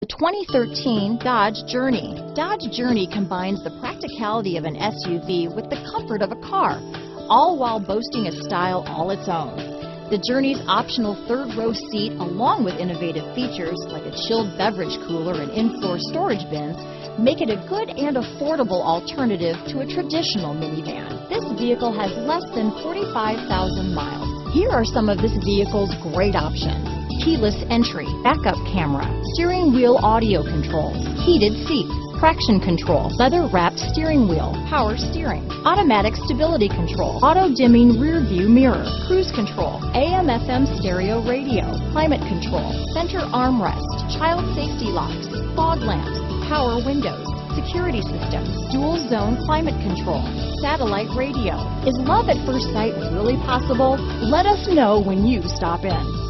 The 2013 Dodge Journey. Dodge Journey combines the practicality of an SUV with the comfort of a car, all while boasting a style all its own. The Journey's optional third row seat, along with innovative features like a chilled beverage cooler and in-floor storage bins, make it a good and affordable alternative to a traditional minivan. This vehicle has less than 45,000 miles. Here are some of this vehicle's great options keyless entry, backup camera, steering wheel audio controls, heated seats, traction control, leather wrapped steering wheel, power steering, automatic stability control, auto dimming rear view mirror, cruise control, AM FM stereo radio, climate control, center armrest, child safety locks, fog lamps, power windows, security system, dual zone climate control, satellite radio. Is love at first sight really possible? Let us know when you stop in.